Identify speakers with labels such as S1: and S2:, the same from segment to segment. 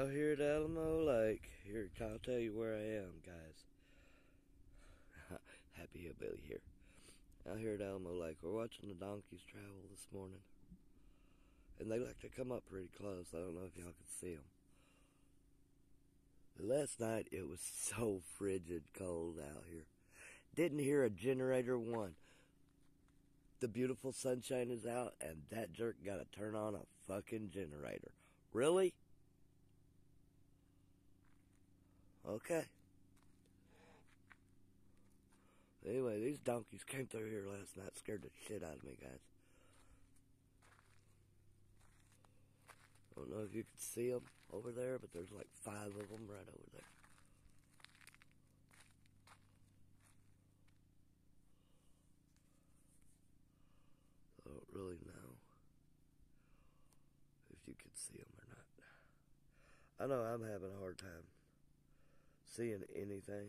S1: Out here at Alamo Lake. Here, I'll tell you where I am, guys. Happy Hillbilly here. Out here at Alamo Lake. We're watching the donkeys travel this morning. And they like to come up pretty close. I don't know if y'all can see them. Last night it was so frigid cold out here. Didn't hear a generator one. The beautiful sunshine is out and that jerk got to turn on a fucking generator. Really? Okay. Anyway, these donkeys came through here last night, scared the shit out of me, guys. I don't know if you can see them over there, but there's like five of them right over there. I don't really know if you can see them or not. I know I'm having a hard time seeing anything.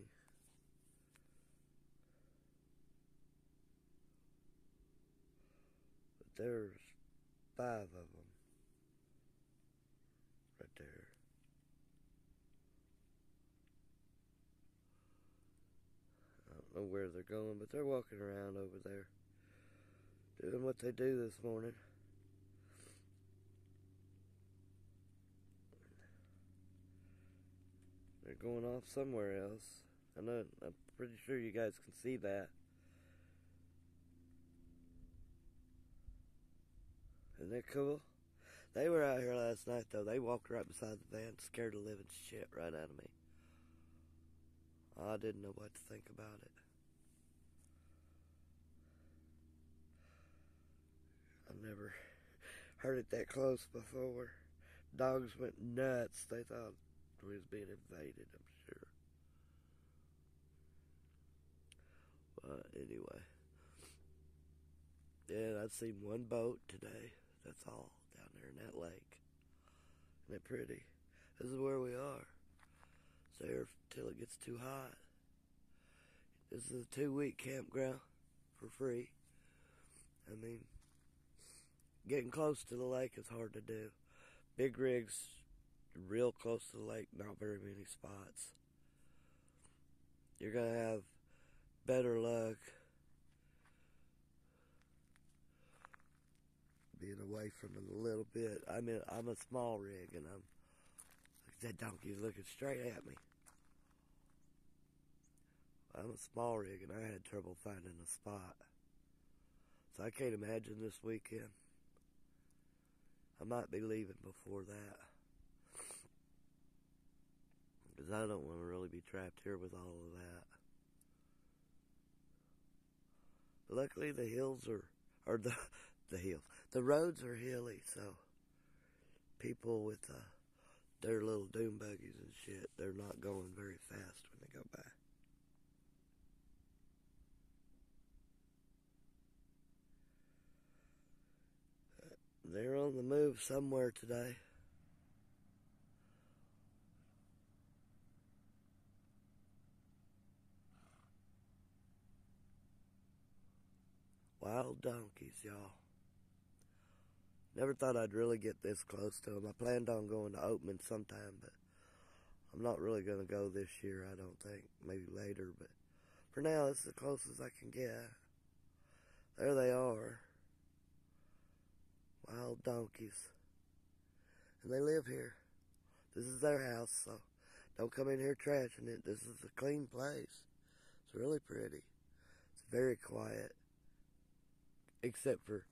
S1: But there's five of them right there. I don't know where they're going, but they're walking around over there doing what they do this morning. Going off somewhere else. I know, I'm pretty sure you guys can see that. Isn't that cool? They were out here last night, though. They walked right beside the van, scared the living shit right out of me. I didn't know what to think about it. I've never heard it that close before. Dogs went nuts. They thought we was being invaded, I'm sure. But anyway. Yeah, I've seen one boat today. That's all down there in that lake. Isn't it pretty? This is where we are. Stay here till it gets too hot. This is a two week campground for free. I mean, getting close to the lake is hard to do. Big rigs, real close to the lake, not very many spots. You're gonna have better luck being away from it a little bit. I mean, I'm a small rig, and I'm that donkey's looking straight at me. I'm a small rig, and I had trouble finding a spot. So I can't imagine this weekend. I might be leaving before that. Because I don't want to really be trapped here with all of that. But luckily the hills are, or the, the hills, the roads are hilly, so people with uh, their little dune buggies and shit, they're not going very fast when they go by. They're on the move somewhere today. Wild donkeys, y'all. Never thought I'd really get this close to them. I planned on going to Oatman sometime, but I'm not really going to go this year, I don't think. Maybe later, but for now, it's the closest I can get. There they are. Wild donkeys. And they live here. This is their house, so don't come in here trashing it. This is a clean place. It's really pretty. It's very quiet. Except for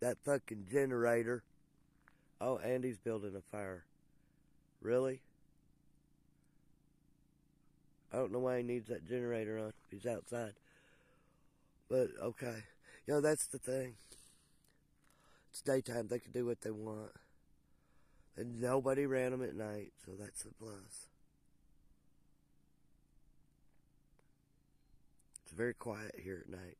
S1: that fucking generator. Oh, Andy's building a fire. Really? I don't know why he needs that generator on. He's outside. But, okay. You know, that's the thing. It's daytime. They can do what they want. And nobody ran them at night, so that's a plus. It's very quiet here at night.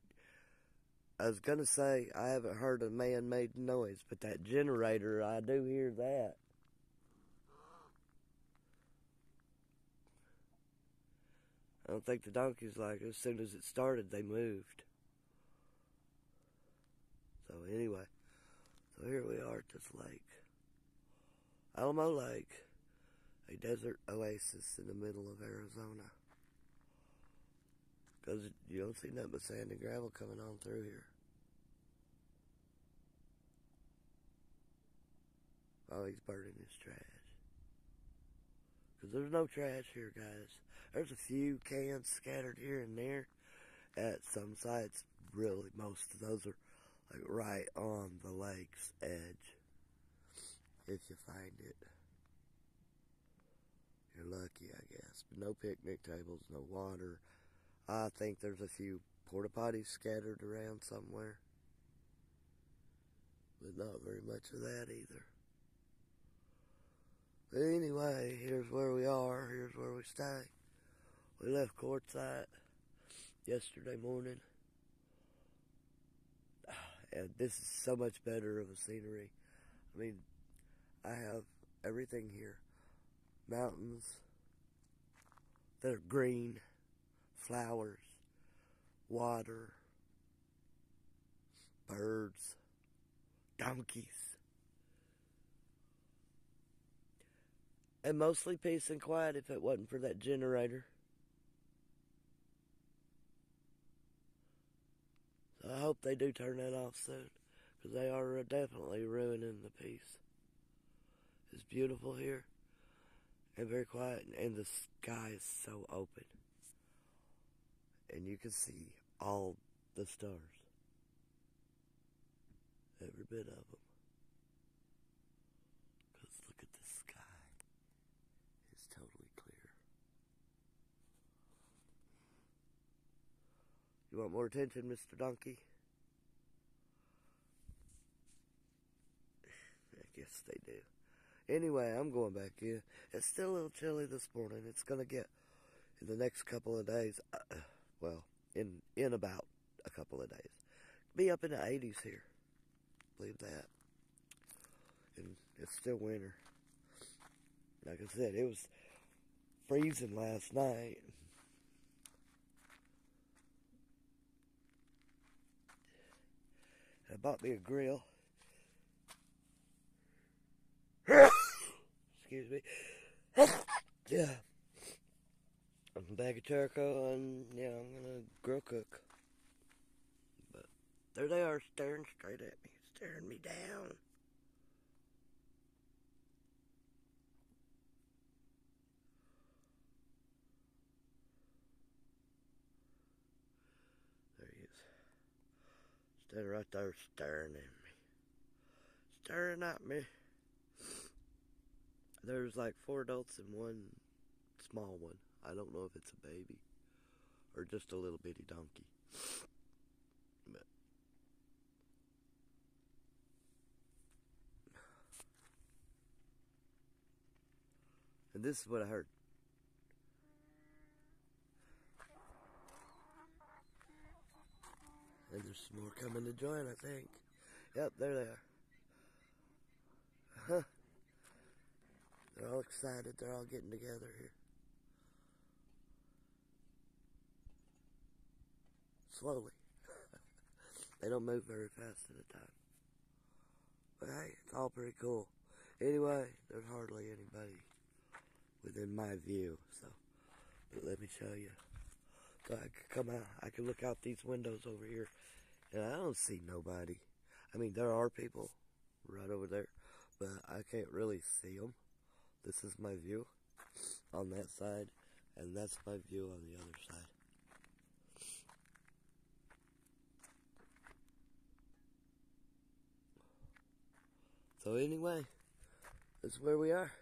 S1: I was gonna say I haven't heard a man-made noise, but that generator, I do hear that. I don't think the donkeys like. As soon as it started, they moved. So anyway, so here we are at this lake. Alamo Lake, a desert oasis in the middle of Arizona. Because you don't see nothing but sand and gravel coming on through here. Oh, he's burning his trash. Because there's no trash here, guys. There's a few cans scattered here and there at some sites. Really, most of those are like right on the lake's edge. If you find it. You're lucky, I guess. But no picnic tables, no water. I think there's a few porta potties scattered around somewhere. But not very much of that either. But anyway, here's where we are. Here's where we stay. We left Quartzsite yesterday morning. And this is so much better of a scenery. I mean, I have everything here. Mountains that are green, flowers, water, birds, donkeys. And mostly peace and quiet if it wasn't for that generator. So I hope they do turn that off soon. Because they are definitely ruining the peace. It's beautiful here. And very quiet. And the sky is so open. And you can see all the stars. Every bit of them. Because look at the sky. It's totally clear. You want more attention, Mr. Donkey? I guess they do. Anyway, I'm going back in. It's still a little chilly this morning. It's going to get in the next couple of days. Uh, well, in in about a couple of days. Be up in the 80s here. Believe that. And it's still winter. Like I said, it was freezing last night. I bought me a grill. Excuse me. yeah. A bag of charcoal and yeah, I'm gonna grill cook. But there they are staring straight at me, staring me down. There he is. Standing right there staring at me. Staring at me. There's like four adults and one small one. I don't know if it's a baby or just a little bitty donkey. But and this is what I heard. And there's more coming to join, I think. Yep, there they are. Huh. They're all excited. They're all getting together here. Slowly. they don't move very fast at a time. But hey, it's all pretty cool. Anyway, there's hardly anybody within my view, so but let me show you. I could come out, I could look out these windows over here, and I don't see nobody. I mean, there are people right over there, but I can't really see them. This is my view on that side, and that's my view on the other side. So anyway, that's where we are.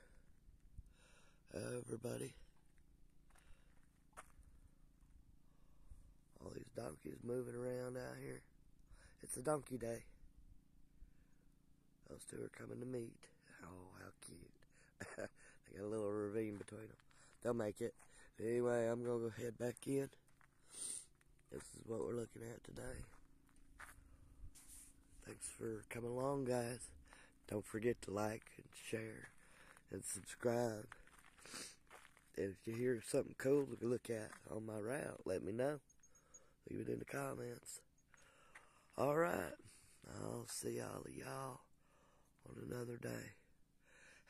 S1: Everybody. All these donkeys moving around out here. It's a donkey day. Those two are coming to meet. Oh, how cute. they got a little ravine between them. They'll make it. Anyway, I'm going to go head back in. This is what we're looking at today. Thanks for coming along, guys. Don't forget to like and share and subscribe. And if you hear something cool to look at on my route, let me know. Leave it in the comments. Alright. I'll see all of y'all on another day.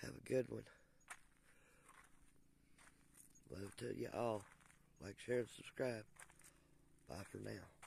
S1: Have a good one. Love to you all. Like, share, and subscribe. Bye for now.